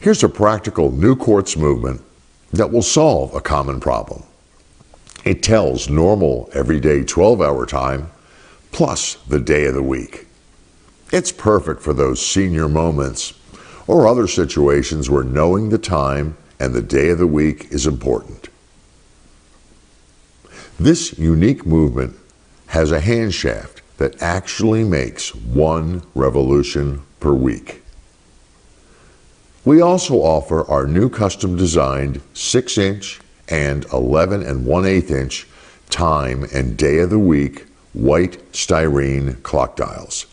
Here's a practical new quartz movement that will solve a common problem. It tells normal everyday 12 hour time plus the day of the week. It's perfect for those senior moments or other situations where knowing the time and the day of the week is important. This unique movement has a hand shaft that actually makes one revolution per week. We also offer our new custom designed 6 inch and 11 and 1 8 inch time and day of the week white styrene clock dials.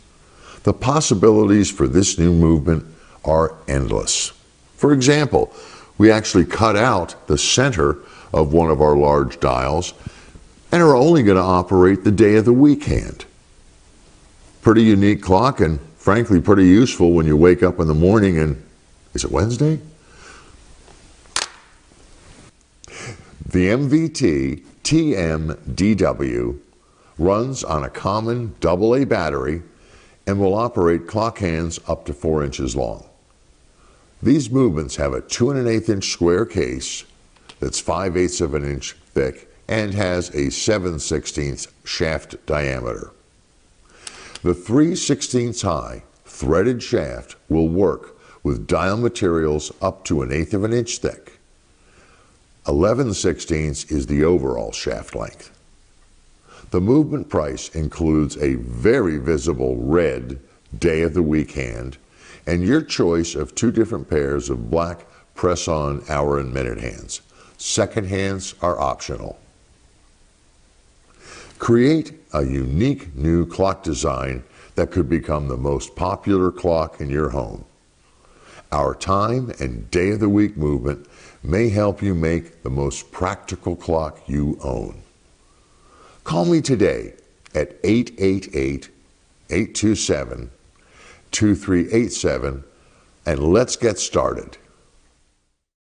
The possibilities for this new movement are endless. For example, we actually cut out the center of one of our large dials and are only going to operate the day of the week hand. Pretty unique clock and frankly pretty useful when you wake up in the morning and is it Wednesday? The MVT TMDW runs on a common AA battery and will operate clock hands up to 4 inches long. These movements have a 2 and an eighth inch square case that's 5 eighths of an inch thick and has a 7 16th shaft diameter. The 3 16ths high threaded shaft will work with dial materials up to an eighth of an inch thick. 11 16ths is the overall shaft length. The movement price includes a very visible red day of the week hand and your choice of two different pairs of black press-on hour and minute hands. Second hands are optional. Create a unique new clock design that could become the most popular clock in your home. Our time and day of the week movement may help you make the most practical clock you own. Call me today at 888 827 2387 and let's get started.